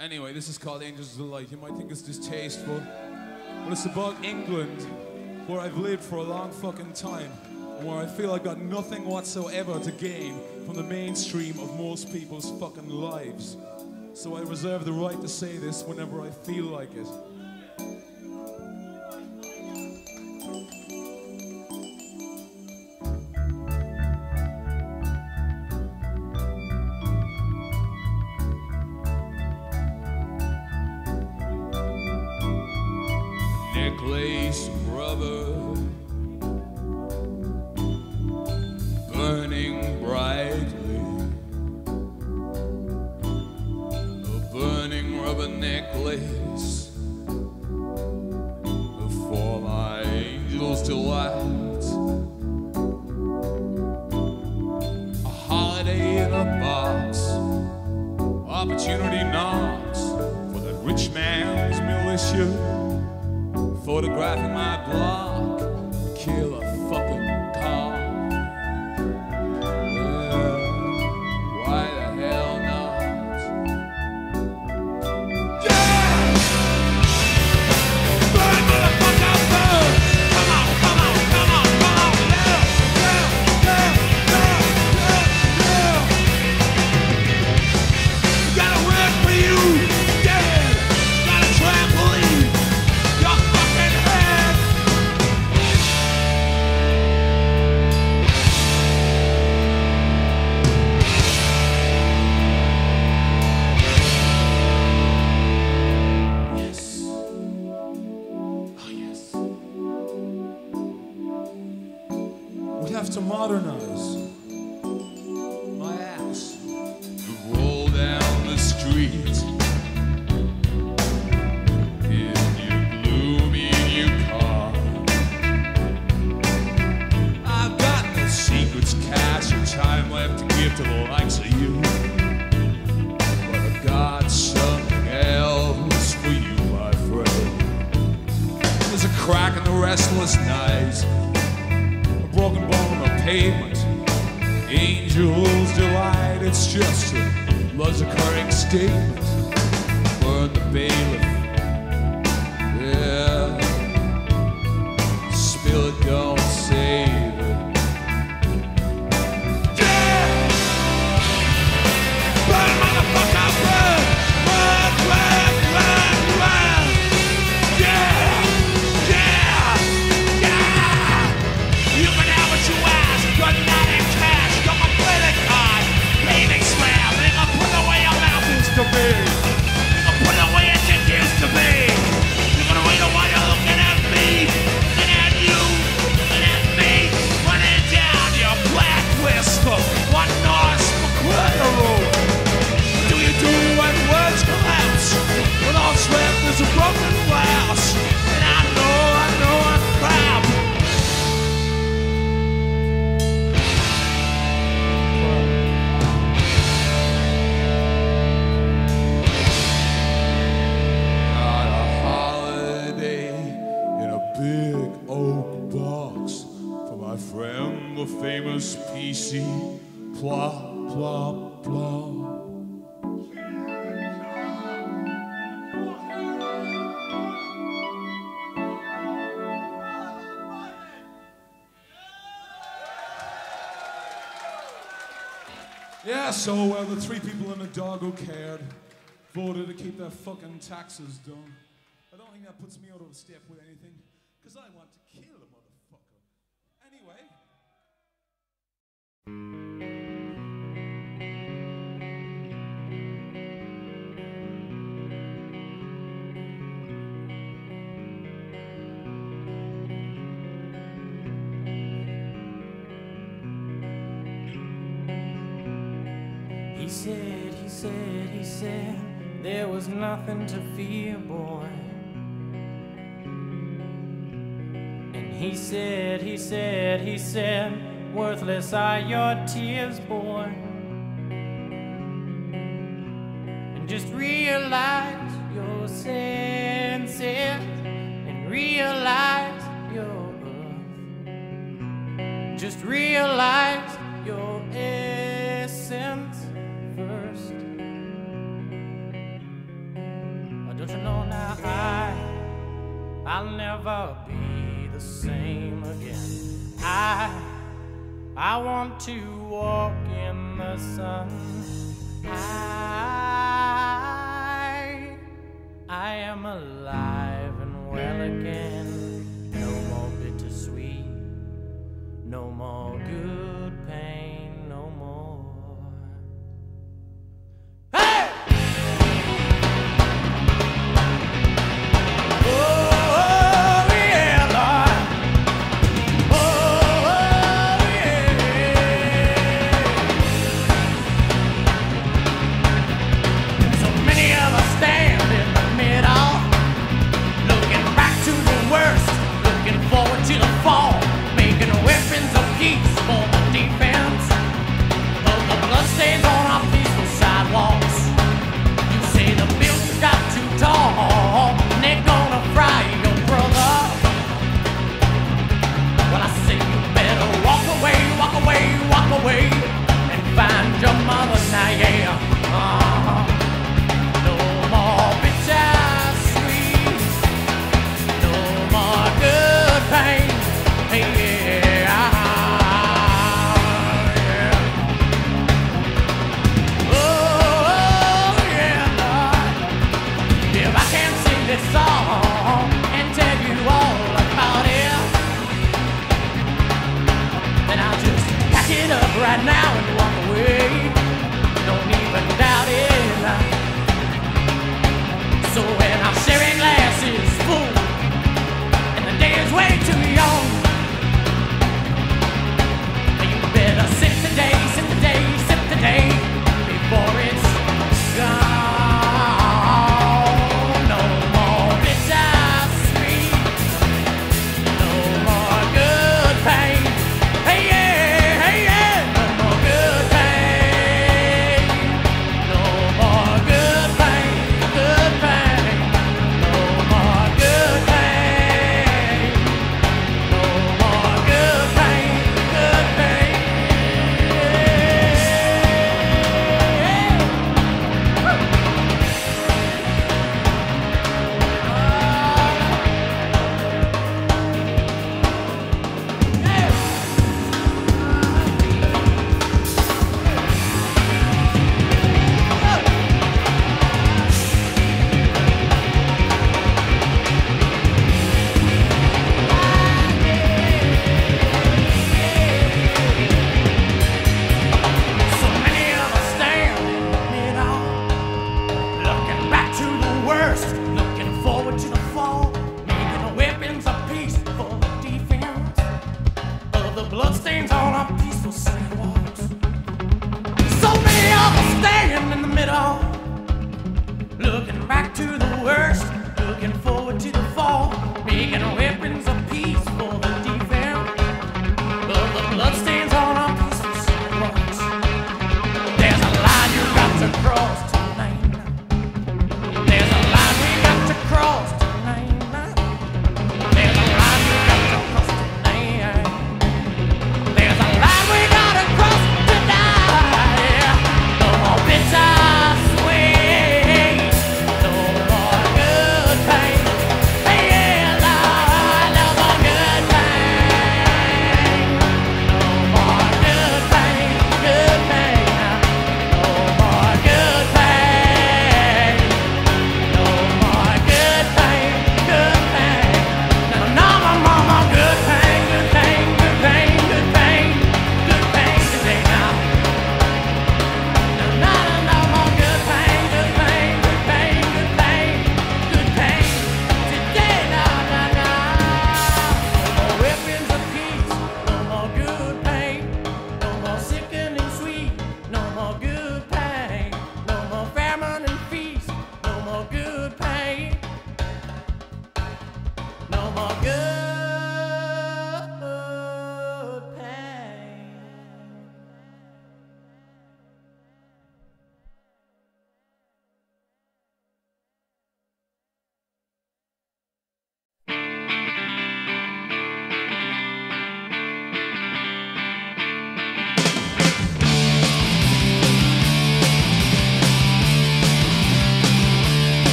Anyway, this is called Angel's Delight." You might think it's distasteful, but it's about England, where I've lived for a long fucking time, and where I feel I've got nothing whatsoever to gain from the mainstream of most people's fucking lives. So I reserve the right to say this whenever I feel like it. Photographing my block, occurring statement. Burn the bailiff. So uh, the three people in the dog who cared voted to keep their fucking taxes done. I don't think that puts me out of step with anything, because I want to said, he said, he said, there was nothing to fear, boy. And he said, he said, he said, worthless are your tears, boy. And just realize your senses and realize your earth. Just realize Don't you know now I I'll never be the same again. I I want to walk in the sun. I I am alive and well again. No more bittersweet, no more good.